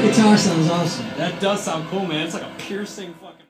guitar sounds awesome. That does sound cool, man. It's like a piercing fucking.